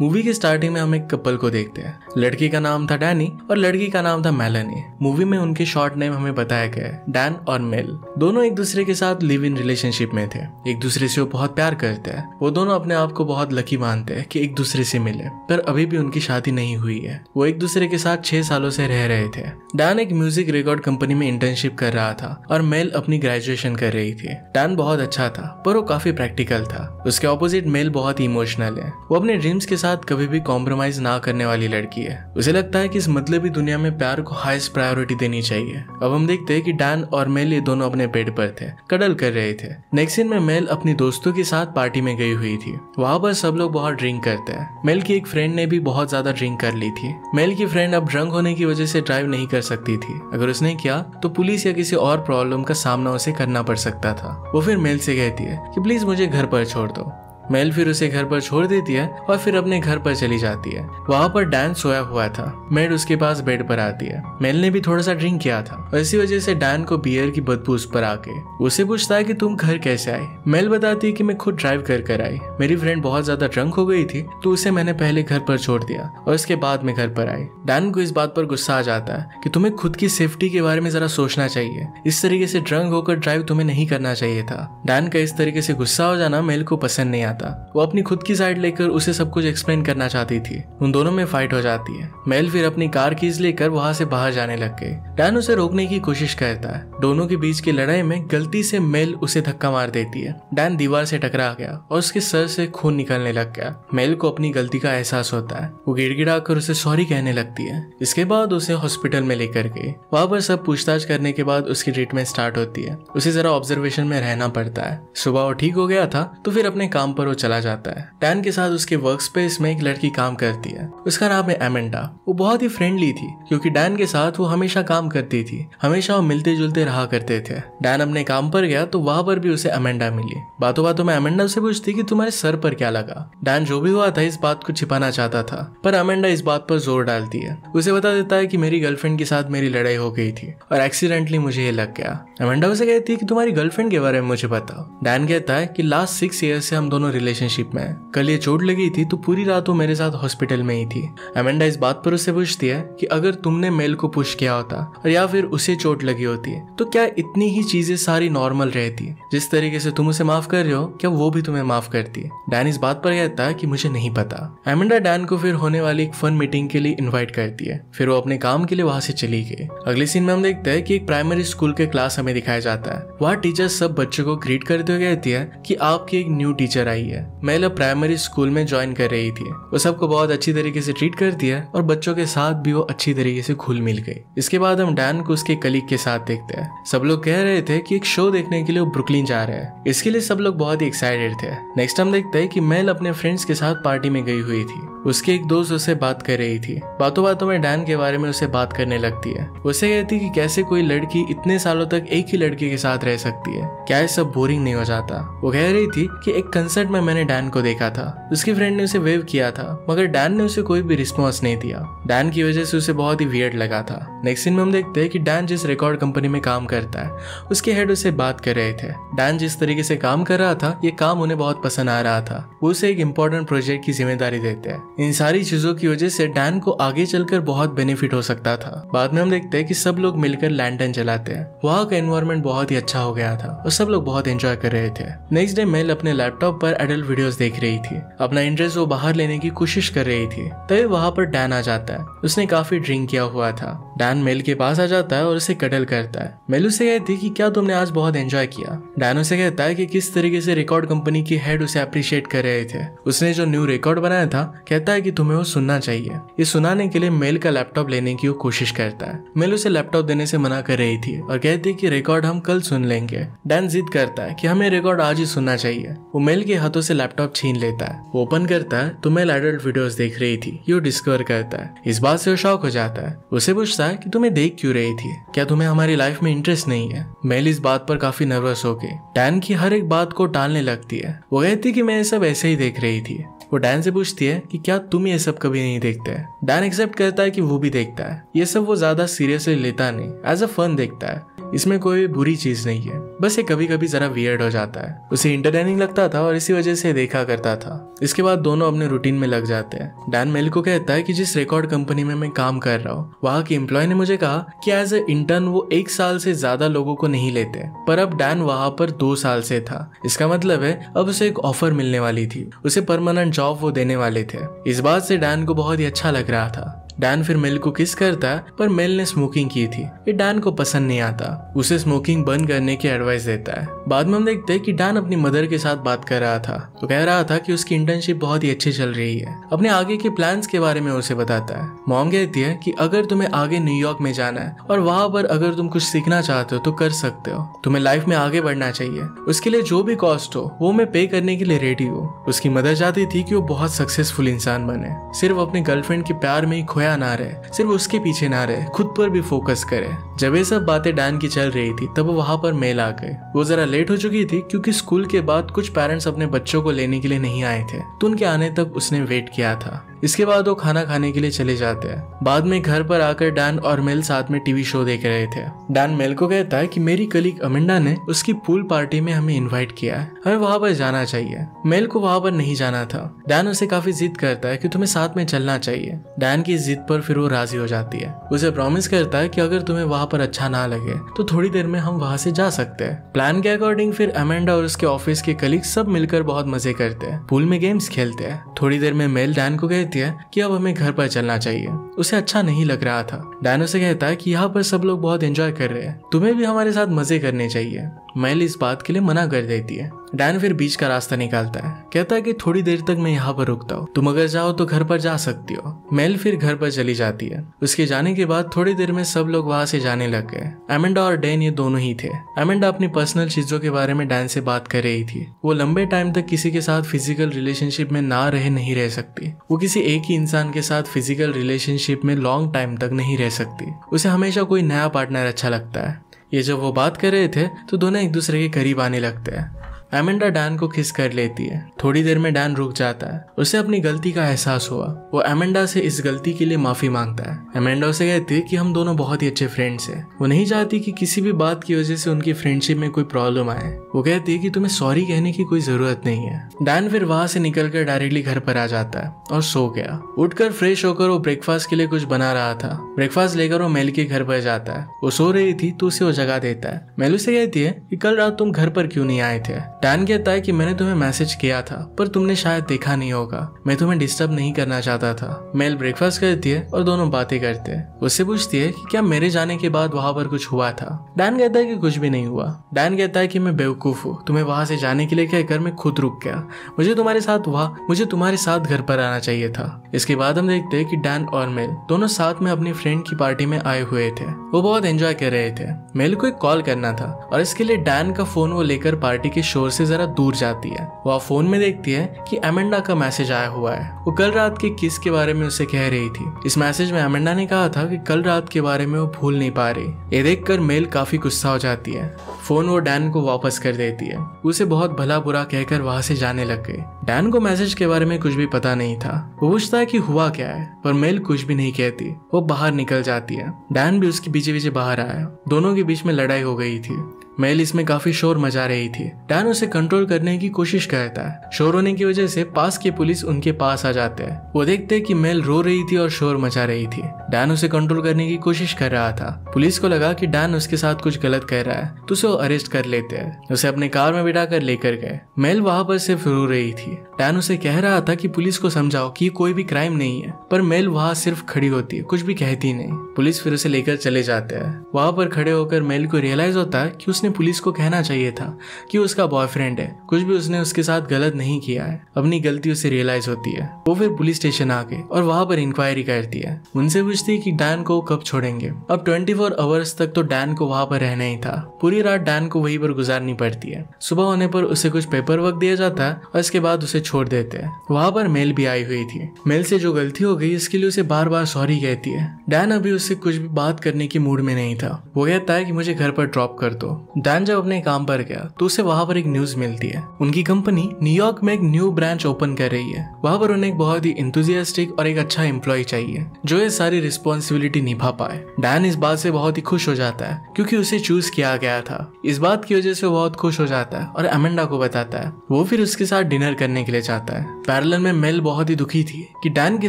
Movie के starting में हम एक कपल को देखते हैं। लड़की का नाम था डैनी और लड़की का नाम था मेलानी मूवी में उनके शॉर्ट नेम हमें बताया गया है डैन और मेल दोनों एक दूसरे के साथ लिव इन रिलेशनशिप में थे। एक दूसरे से वो बहुत प्यार करते हैं। वो दोनों अपने आप को बहुत लकी मानते हैं कि एक दूसरे से मिले। पर अभी भी उनकी शादी नहीं हुई है। वो एक दूसरे के साथ छह सालों से रह रहे थे। डैन एक म्यूज़िक रिकॉर्ड कंपनी में इंटर्नशिप कर रहा था और मेल अपनी ग्रेजुएशन कर रही थी। डैन बहुत अच्छा था, पर वो काफ़ी प्रैक्टिकल था। उसके ऑपोजिट मेल बहुत इमोशनल है। वो अपने ड्रीम्स के साथ कभी भी कॉम्प्रोमाइज ना करने वाली लड़की है। उसे लगता है कि इस मतलबी दुनिया में प्यार को हाईएस्ट प्रायोरिटी देनी चाहिए। अब हम देखते हैं कि डैन और मेल ये दोनों अपने बेड पर थे, कडल कर रहे थे। नेक्स्ट में मेल अपनी दोस्तों के साथ पार्टी में गई हुई थी। वहाँ पर सब लोग बहुत ड्रिंक करते हैं। मेल की एक फ्रेंड ने भी बहुत ज़्यादा ड्रिंक कर ली थी। मेल की फ्रेंड अब ड्रंक होने की वजह से ड्राइव नहीं कर सकती थी। अगर उसने किया तो पुलिस या किसी और प्रॉब्लम का सामना उसे करना पड़ सकता था। वो फिर मेल से कहती है कि प्लीज़ मुझे घर पर छोड़ दो। मेल फिर उसे घर पर छोड़ देती है और फिर अपने घर पर चली जाती है। वहाँ पर डैन सोया हुआ था। मेड उसके पास बेड पर आती है। मेल ने भी थोड़ा सा ड्रिंक किया था। और इसी वजह से डैन को बियर की बदबू उस पर आके उसे पूछता है कि तुम घर कैसे आई मेल बताती है कि मैं खुद ड्राइव कर कर आई। मेरी फ्रेंड बहुत ज़्यादा ड्रंक हो गई थी तो उसे मैंने पहले घर पर छोड़ दिया और उसके बाद में घर पर आई। डैन को इस बात पर गुस्सा आ जाता है कि तुम्हें खुद की सेफ्टी के बारे में जरा सोचना चाहिए। इस तरीके से ड्रंक होकर ड्राइव तुम्हें नहीं करना चाहिए था। डैन का इस तरीके से गुस्सा हो जाना मेल को पसंद नहीं आता। आता वो अपनी खुद की साइड लेकर उसे सब कुछ एक्सप्लेन करना चाहती थी। उन दोनों में फाइट हो जाती है। मेल फिर अपनी कार कीज लेकर वहाँ से बाहर जाने लग गई डैन उसे रोकने की कोशिश करता है। दोनों के बीच की लड़ाई में गलती से मेल उसे धक्का मार देती है। डैन दीवार से टकरा गया और उसके सर से खून निकलने लग गया। मेल को अपनी गलती का एहसास होता है। वो गिड़गिड़ा कर उसे सॉरी कहने लगती है। इसके बाद उसे हॉस्पिटल में लेकर गए। वहाँ पर सब पूछताछ करने के बाद उसकी ट्रीटमेंट स्टार्ट होती है। उसे जरा ऑब्जर्वेशन में रहना पड़ता है। सुबह वो ठीक हो गया था तो फिर अपने काम पर वो चला जाता है। डैन के साथ उसके वर्क स्पेस में एक लड़की काम करती है। उसका नाम है एमेंडा वो बहुत ही फ्रेंडली थी, क्योंकि डैन के साथ वो हमेशा काम करती थी। हमेशा वो मिलते जुलते रहा करते थे। डैन अपने काम पर गया तो वहाँ पर भी उसे अमेंडा मिली। बातों बातों में अमेंडा उसे पूछती कि तुम्हारे सर पर क्या लगा? डैन जो भी हुआ था, इस बात को छिपाना चाहता था। पर अमेंडा इस बात पर ज़ोर डालती है। उसे बता देता है कि मेरी गर्लफ्रेंड के साथ मेरी लड़ाई हो गई थी और एक्सीडेंटली मुझे ये लग गया। अमेंडा उसे कहती है कि तुम्हारी गर्लफ्रेंड के बारे में मुझे बताओ। डैन कहता है कि लास्ट सिक्स ईयर से हम दोनों रिलेशनशिप में। कल ये चोट लगी थी तो पूरी रात वो मेरे साथ हॉस्पिटल में ही थी। अमेंडा इस बात पर उससे पूछती है कि अगर तुमने मेल को पुश किया होता और या फिर उसे चोट लगी होती तो क्या इतनी ही चीज़ें सारी नॉर्मल रहती? जिस तरीके से तुम उसे माफ़ कर रहे हो, क्या वो भी तुम्हें माफ़ करती? डैन इस बात पर कहता है कि मुझे नहीं पता। एमेंडा डैन को फिर होने वाली एक फन मीटिंग के लिए इन्वाइट करती है। फिर वो अपने काम के लिए वहाँ से चली गई। अगले सीन में हम देखते हैं कि एक प्राइमरी स्कूल के क्लास हमें दिखाया जाता है। वहाँ टीचर सब बच्चों को ग्रीट करते हुए कहती है कि आपकी एक न्यू टीचर आई। है। मेल प्राइमरी स्कूल में ज्वाइन कर रही थी। वो सबको बहुत अच्छी तरीके से ट्रीट करती है और बच्चों के साथ भी वो अच्छी तरीके से घुल मिल गई। इसके बाद हम डैन को उसके कलीग के साथ देखते हैं। सब लोग कह रहे थे कि एक शो देखने के लिए वो ब्रुकलिन जा रहे हैं। इसके लिए सब लोग बहुत ही एक्साइटेड थे। नेक्स्ट हम देखते हैं कि मेल अपने फ्रेंड्स के साथ पार्टी में गई हुई थी। उसके एक दोस्त उससे बात कर रही थी। बातों बातों में डैन के बारे में उसे बात करने लगती है। उसे कहती कि कैसे कोई लड़की इतने सालों तक एक ही लड़के के साथ रह सकती है? क्या ये सब बोरिंग नहीं हो जाता? वो कह रही थी कि एक कंसर्ट में मैंने डैन को देखा था। उसकी फ्रेंड ने उसे वेव किया था, मगर डैन ने उसे कोई भी रिस्पॉन्स नहीं दिया। डैन की वजह से उसे बहुत ही वियर्ड लगा था। नेक्स्ट सीन में हम देखते हैं कि डैन जिस रिकॉर्ड कंपनी में काम करता है, उसके हेड उसे बात कर रहे थे। डैन जिस तरीके से काम कर रहा था, ये काम उन्हें बहुत पसंद आ रहा था। वो उसे एक इम्पोर्टेंट प्रोजेक्ट की ज़िम्मेदारी देते हैं। इन सारी चीज़ों की वजह से डैन को आगे चलकर बहुत बेनिफिट हो सकता था। बाद में हम देखते हैं कि सब लोग मिलकर लैंटन चलाते हैं। वहाँ का एनवायरमेंट बहुत ही अच्छा हो गया था और सब लोग बहुत एंजॉय कर रहे थे। नेक्स्ट डे मेल अपने लैपटॉप पर एडल्ट वीडियोस देख रही थी। अपना इंटरेस्ट वो बाहर लेने की कोशिश कर रही थी। तभी वहाँ पर डैन आ जाता है। उसने काफ़ी ड्रिंक किया हुआ था। डैन मेल के पास आ जाता है और उसे कटल करता है। मेल उसे कहती है कि क्या तुमने आज बहुत एंजॉय किया? डैन उसे कहता है कि किस तरीके से रिकॉर्ड कंपनी की हेड उसे अप्रिशिएट कर रहे थे। उसने जो न्यू रिकॉर्ड बनाया था, कहता है कि तुम्हें वो सुनना चाहिए। ये सुनाने के लिए मेल का लैपटॉप लेने की वो कोशिश करता है। मेल उसे लैपटॉप देने से मना कर रही थी और कहती है कि रिकॉर्ड हम कल सुन लेंगे। डैन जिद करता है कि हमें रिकॉर्ड आज ही सुनना चाहिए। वो मेल के हाथों से लैपटॉप छीन लेता है। वो ओपन करता है तो मेल एडल्ट वीडियोस देख रही थी। ये डिस्कवर करता है। इस बात से वो शौक हो जाता है। उसे पूछता है कि तुम्हें देख क्यों रही थी? क्या तुम्हें हमारी लाइफ में इंटरेस्ट नहीं है? मेल इस बात पर काफ़ी नर्वस हो गई टैन की हर एक बात को टालने लगती है। वो कहती कि मैं सब ऐसे ही देख रही थी। वो डैन से पूछती है कि क्या तुम ये सब कभी नहीं देखते? डैन एक्सेप्ट करता है कि वो भी देखता है। ये सब वो ज़्यादा सीरियसली लेता नहीं एज अ फन देखता है। इसमें कोई बुरी चीज़ नहीं है। बस ये कभी कभी जरा वियर्ड हो जाता है। उसे इंटरटेनिंग लगता था और इसी वजह से देखा करता था। इसके बाद दोनों अपने रूटीन में लग जाते हैं। डैन मेल को कहता है कि जिस रिकॉर्ड कंपनी में मैं काम कर रहा हूँ, वहाँ की एम्प्लॉय ने मुझे कहा कि एज ए इंटर्न वो एक साल से ज़्यादा लोगों को नहीं लेते। पर अब डैन वहाँ पर दो साल से था। इसका मतलब है, अब उसे एक ऑफ़र मिलने वाली थी। उसे परमानेंट जॉब वो देने वाले थे। इस बात से डैन को बहुत ही अच्छा लग रहा था। डैन फिर मेल को किस करता, पर मेल ने स्मोकिंग की थी। ये डैन को पसंद नहीं आता। उसे स्मोकिंग बंद करने की एडवाइस देता है। बाद में हम देखते हैं कि डैन अपनी मदर के साथ बात कर रहा था। तो कह रहा था कि उसकी इंटर्नशिप बहुत ही अच्छी चल रही है। अपने आगे के प्लान्स के बारे में उसे बताता है। मॉम कहती है कि अगर तुम्हें आगे न्यूयॉर्क में जाना है, और वहाँ पर अगर तुम कुछ सीखना चाहते हो तो कर सकते हो। तुम्हें लाइफ में आगे बढ़ना चाहिए। उसके लिए जो भी कॉस्ट हो, वो मैं पे करने के लिए रेडी हूँ। उसकी मदर चाहती थी कि वो बहुत सक्सेसफुल इंसान बने। सिर्फ़ अपने गर्लफ्रेंड के प्यार में ही खोया ना रहे, सिर्फ़ उसके पीछे ना रहे, खुद पर भी फोकस करे। जब ये सब बातें डैन की चल रही थी, तब वहाँ पर मेल आ गए। वो जरा लेट हो चुकी थी, क्योंकि स्कूल के बाद कुछ पेरेंट्स अपने बच्चों को लेने के लिए नहीं आए थे। तो उनके आने तक उसने वेट किया था। इसके बाद वो खाना खाने के लिए चले जाते हैं। बाद में घर पर आकर डैन और मेल साथ में टीवी शो देख रहे थे। डैन मेल को कहता है कि मेरी कलीग अमिंडा ने उसकी पूल पार्टी में हमें इनवाइट किया है। हमें वहाँ पर जाना चाहिए। मेल को वहाँ पर नहीं जाना था। डैन उसे काफ़ी जिद करता है कि तुम्हें साथ में चलना चाहिए। डैन की जिद पर फिर वो राज़ी हो जाती है। उसे प्रॉमिस करता है कि अगर तुम्हें वहाँ पर अच्छा ना लगे तो थोड़ी देर में हम वहाँ से जा सकते हैं। प्लान के अकॉर्डिंग फिर अमेंडा और उसके ऑफ़िस के कलीग सब मिलकर बहुत मज़े करते हैं। पूल में गेम्स खेलते हैं। थोड़ी देर में मेल डैन को कहती है कि अब हमें घर पर चलना चाहिए। उसे अच्छा नहीं लग रहा था। डैन उसे कहता है कि यहाँ पर सब लोग बहुत एंजॉय कर रहे हैं। तुम्हें भी हमारे साथ मज़े करने चाहिए। मैल इस बात के लिए मना कर देती है। डैन फिर बीच का रास्ता निकालता है। कहता है कि थोड़ी देर तक मैं यहाँ पर रुकता हूँ। तुम अगर जाओ तो घर पर जा सकती हो। मेल फिर घर पर चली जाती है। उसके जाने के बाद थोड़ी देर में सब लोग वहाँ से जाने लग गए। एमेंडा और डैन ये दोनों ही थे। एमेंडा अपनी पर्सनल चीज़ों के बारे में डैन से बात कर रही थी। वो लंबे टाइम तक किसी के साथ फ़िज़िकल रिलेशनशिप में ना रहे, नहीं रह सकती। वो किसी एक ही इंसान के साथ फ़िज़िकल रिलेशनशिप में लॉन्ग टाइम तक नहीं रह सकती। उसे हमेशा कोई नया पार्टनर अच्छा लगता है। ये जब वो बात कर रहे थे तो दोनों एक दूसरे के करीब आने लगते हैं। एमेंडा डैन को किस कर लेती है। थोड़ी देर में डैन रुक जाता है। उसे अपनी गलती का एहसास हुआ। वो एमेंडा से इस गलती के लिए माफ़ी माँगता है। एमेंडा उसे कहती है कि हम दोनों बहुत ही अच्छे फ्रेंड्स हैं। वो नहीं चाहती कि किसी भी बात की वजह से उनकी फ्रेंडशिप में कोई प्रॉब्लम आए। वो कहती है कि तुम्हें सॉरी कहने की कोई ज़रूरत नहीं है। डैन फिर वहाँ से निकलकर डायरेक्टली घर पर आ जाता है और सो गया। उठकर फ्रेश होकर वो ब्रेकफास्ट के लिए कुछ बना रहा था। ब्रेकफास्ट लेकर वो मेल के घर पर जाता है। वो सो रही थी तो उसे वो जगा देता है। मेल उसे कहती है कि कल रात तुम घर पर क्यों नहीं आए थे? डैन कहता है कि मैंने तुम्हें मैसेज किया था, पर तुमने शायद देखा नहीं होगा। मैं तुम्हें डिस्टर्ब नहीं करना चाहता था। मेल ब्रेकफास्ट करती है और दोनों बातें करते हैं। उससे पूछती है कि क्या मेरे जाने के बाद वहाँ पर कुछ हुआ था? डैन कहता है कि कुछ भी नहीं हुआ। डैन कहता है कि मैं बेवकूफ़ हूँ। तुम्हें वहाँ से जाने के लिए कहकर मैं खुद रुक गया। मुझे तुम्हारे साथ वहाँ, मुझे तुम्हारे साथ घर पर आना चाहिए था। इसके बाद हम देखते हैं कि डैन और मेल दोनों साथ में अपनी फ्रेंड की पार्टी में आए हुए थे। वो बहुत एंजॉय कर रहे थे। मेल को एक कॉल करना था और इसके लिए डैन का फ़ोन वो लेकर पार्टी के शोर से जरा दूर जाती है। वह फ़ोन में देखती है कि एमेंडा का मैसेज आया हुआ है। वो कल रात के किस के बारे में उसे कह रही थी। इस मैसेज में एमेंडा ने कहा था कि कल रात के बारे में वो भूल नहीं पा रही। ये देखकर मेल काफ़ी गुस्सा हो जाती है। फ़ोन वो डैन को वापस कर देती है। उसे बहुत भला बुरा कहकर वहाँ से जाने लग गए डैन को मैसेज के बारे में कुछ भी पता नहीं था। वो पूछता है कि हुआ क्या है? पर मेल कुछ भी नहीं कहती। वो बाहर निकल जाती है। डैन भी उसके पीछे पीछे बाहर आया। दोनों के बीच में लड़ाई हो गई थी। मेल इसमें काफ़ी शोर मचा रही थी। डैन उसे कंट्रोल करने की कोशिश करता है। शोर होने की वजह से पास के पुलिस उनके पास आ जाते हैं। वो देखते हैं कि मेल रो रही थी और शोर मचा रही थी। डैन उसे कंट्रोल करने की कोशिश कर रहा था। पुलिस को लगा कि डैन उसके साथ कुछ गलत कर रहा है तो उसे अरेस्ट कर लेते हैं। उसे अपने कार में बिठा कर लेकर गए। मेल वहाँ पर सिर्फ़ रो रही थी। डैन उसे कह रहा था कि पुलिस को समझाओ कि कोई भी क्राइम नहीं है, पर मेल वहाँ सिर्फ़ खड़ी होती है, कुछ भी कहती नहीं। पुलिस फिर उसे लेकर चले जाते हैं। वहाँ पर खड़े होकर मेल को रियलाइज़ होता है कि उसने पुलिस को कहना चाहिए था कि उसका बॉयफ्रेंड है। कुछ भी उसने उसके साथ गलत नहीं किया है, अपनी गलती उसे रियलाइज़ होती है। वो फिर पुलिस स्टेशन आ गए और वहाँ पर इंक्वायरी करती है। उनसे पूछती है कि डैन को कब छोड़ेंगे। अब 24 फोर आवर्स तक तो डैन को वहाँ पर रहना ही था। पूरी रात डैन को वहीं पर गुजारनी पड़ती है। सुबह होने पर उसे कुछ पेपर वर्क दिया जाता है और इसके बाद उसे छोड़ देते हैं। वहाँ पर मेल भी आई हुई थी। मेल से जो गलती हो गई, इसके लिए उसे बार बार सॉरी कहती है। डैन अभी उससे कुछ भी बात करने की मूड में नहीं था। वो कहता है कि मुझे घर पर ड्रॉप कर दो। डैन जब अपने काम पर गया तो उसे वहाँ पर एक न्यूज़ मिलती है। उनकी कंपनी न्यूयॉर्क में एक न्यू ब्रांच ओपन कर रही है। वहाँ पर उन्हें एक बहुत ही इंथुजियास्टिक और एक अच्छा एम्प्लॉय चाहिए, जो ये सारी रिस्पॉन्सिबिलिटी निभा पाए। डैन इस बात से बहुत ही खुश हो जाता है, क्योंकि उसे चूज़ किया गया था। इस बात की वजह से वो बहुत खुश हो जाता है और अमेंडा को बताता है। वो फिर उसके साथ डिनर करने के लिए जाता है। पैरल में मेल बहुत ही दुखी थी कि डैन के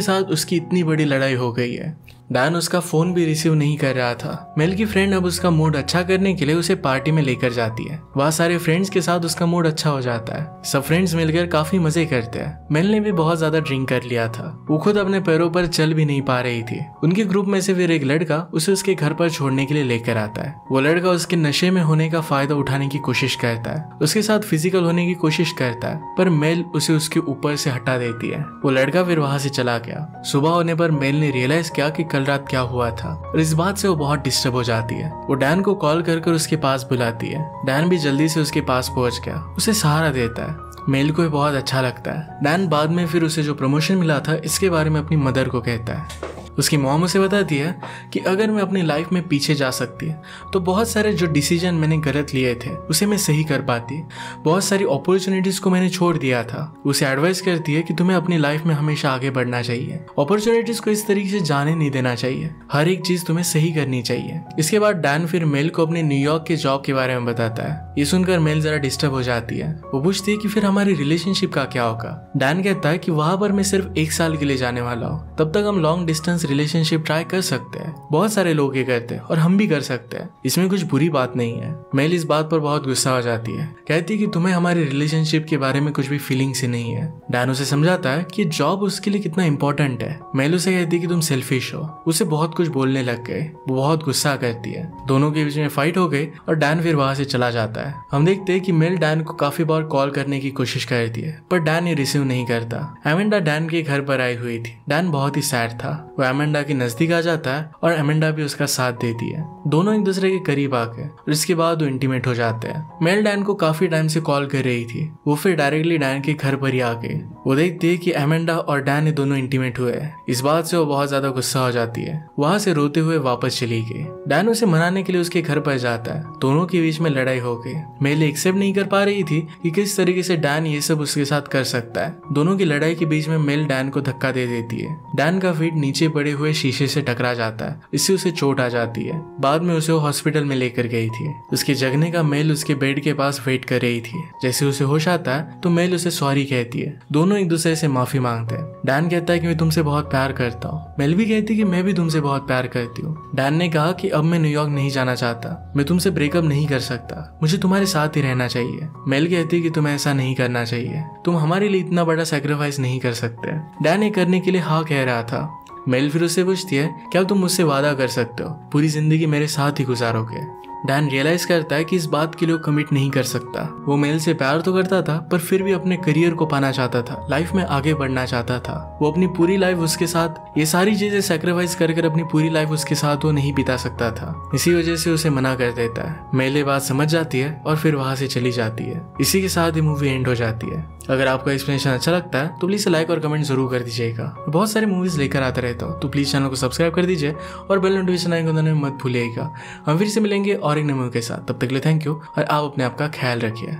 साथ उसकी इतनी बड़ी लड़ाई हो गई है। डैन उसका फ़ोन भी रिसीव नहीं कर रहा था। मेल की फ्रेंड अब उसका मूड अच्छा करने के लिए उसे पार्टी में लेकर जाती है। वहाँ सारे फ्रेंड्स के साथ उसका मूड अच्छा हो जाता है। सब फ्रेंड्स मिलकर काफ़ी मज़े करते हैं। मेल ने भी बहुत ज़्यादा ड्रिंक कर लिया था। वो खुद अपने पैरों पर चल भी नहीं पा रही थी। उनके ग्रुप में से फिर एक लड़का उसे उसके घर पर छोड़ने के लिए लेकर आता है। वो लड़का उसके नशे में होने का फ़ायदा उठाने की कोशिश करता है। उसके साथ फ़िज़िकल होने की कोशिश करता है, पर मेल उसे उसके ऊपर से हटा देती है। वो लड़का फिर वहाँ से चला गया। सुबह होने पर मेल ने रियलाइज़ किया कि कल रात क्या हुआ था? और इस बात से वो बहुत डिस्टर्ब हो जाती है। वो डैन को कॉल कर कर उसके पास बुलाती है। डैन भी जल्दी से उसके पास पहुँच गया। उसे सहारा देता है। मेल को बहुत अच्छा लगता है। डैन बाद में फिर उसे जो प्रमोशन मिला था, इसके बारे में अपनी मदर को कहता है। उसकी मॉम उसे बताती है कि अगर मैं अपनी लाइफ में पीछे जा सकती तो बहुत सारे जो डिसीज़न मैंने गलत लिए थे, उसे मैं सही कर पाती। बहुत सारी अपॉर्चुनिटीज़ को मैंने छोड़ दिया था। उसे एडवाइस करती है कि तुम्हें अपनी लाइफ में हमेशा आगे बढ़ना चाहिए। अपॉर्चुनिटीज़ को इस तरीके से जाने नहीं देना चाहिए। हर एक चीज़ तुम्हें सही करनी चाहिए। इसके बाद डैन फिर मेल को अपने न्यूयॉर्क के जॉब के बारे में बताता है। ये सुनकर मेल जरा डिस्टर्ब हो जाती है। वो पूछती है कि फिर हमारी रिलेशनशिप का क्या होगा? डैन कहता है कि वहाँ पर मैं सिर्फ़ एक साल के लिए जाने वाला हूँ। तब तक हम लॉन्ग डिस्टेंस रिलेशनशिप ट्राई कर सकते हैं। बहुत सारे लोग ये करते हैं और हम भी कर सकते हैं। इसमें कुछ बुरी बात नहीं है। मेल इस बात पर बहुत गुस्सा हो जाती है। कहती है कि तुम्हें हमारी रिलेशनशिप के बारे में कुछ भी फीलिंग से नहीं है। डैन उसे समझाता है कि जॉब उसके लिए कितना इंपॉर्टेंट है। मेल उसे कहती है कि तुम सेल्फिश हो। उसे बहुत कुछ बोलने लग गए। वो बहुत गुस्सा करती है। दोनों के बीच में फाइट हो गई और डैन फिर वहाँ से चला जाता है। हम देखते हैं कि मेल डैन को काफ़ी बार कॉल करने की कोशिश करती है, पर डैन ये रिसीव नहीं करता। एमेंडा डैन के घर पर आई हुई थी। डैन बहुत ही सैड था। वो एमेंडा के नज़दीक आ जाता है और एमेंडा भी उसका साथ देती है। दोनों एक दूसरे के करीब आके और इसके बाद वो इंटीमेट हो जाते हैं। मेल डैन को काफ़ी टाइम से कॉल कर रही थी। वो फिर डायरेक्टली डैन के घर पर ही आ गई वो देखती है कि एमेंडा और डैन दोनों इंटीमेट हुए इस बात से वो बहुत ज़्यादा गुस्सा हो जाती है। वहाँ से रोते हुए वापस चली गई। डैन उसे मनाने के लिए उसके घर पर जाता है। दोनों के बीच में लड़ाई हो गई। मेल एक्सेप्ट नहीं कर पा रही थी कि किस तरीके से डैन ये सब उसके साथ कर सकता है। दोनों की लड़ाई के बीच में मेल डैन को धक्का दे देती है। डैन का फीट नीचे पड़े हुए शीशे से टकरा जाता है। इससे उसे चोट आ जाती है। बाद में उसे हॉस्पिटल में लेकर गई थी। उसके जगने का मेल उसके बेड के पास वेट कर रही थी। जैसे उसे होश आता है तो मेल उसे सॉरी कहती है। दोनों एक दूसरे से माफ़ी मांगते हैं। डैन कहता है कि मैं तुमसे बहुत प्यार करता हूँ। मेल भी कहती है कि मैं भी तुमसे बहुत प्यार करती हूँ। डैन ने कहा कि अब मैं न्यूयॉर्क नहीं जाना चाहता। मैं तुमसे ब्रेकअप नहीं कर सकता। मुझे तुम्हारे साथ ही रहना चाहिए। मेल कहती है कि तुम्हें ऐसा नहीं करना चाहिए। तुम हमारे लिए इतना बड़ा सेक्रीफाइस नहीं कर सकते। डैन ये करने के लिए हाँ कह रहा था। मेल फिर उससे पूछती है, क्या तुम मुझसे वादा कर सकते हो? पूरी ज़िंदगी मेरे साथ ही गुजारोगे. डैन रियलाइज़ करता है कि इस बात के लिए कमिट नहीं कर सकता। वो मेल से प्यार तो करता था, पर फिर भी अपने करियर को पाना चाहता था लाइफ में आगे बढ़ना चाहता था। वो अपनी पूरी लाइफ उसके साथ, ये सारी चीज़ें सेक्रीफाइस कर कर अपनी पूरी लाइफ उसके साथ वो नहीं बिता सकता था। इसी वजह से उसे मना कर देता है। मेले बात समझ जाती है और फिर वहाँ से चली जाती है। इसी के साथ ही मूवी एंड हो जाती है। अगर आपको एक्सप्लेनेशन अच्छा लगता है तो प्लीज़ लाइक और कमेंट ज़रूर कर दीजिएगा। बहुत सारी मूवीज़ लेकर आते रहता हूँ तो प्लीज़ चैनल को सब्सक्राइब कर दीजिए और बेल नोटिफिकेशन आएँगे उन्होंने मत भूलिएगा। हम फिर से मिलेंगे और एक नमूने के साथ। तब तक के लिए थैंक यू और आप अपने आपका ख्याल रखिए।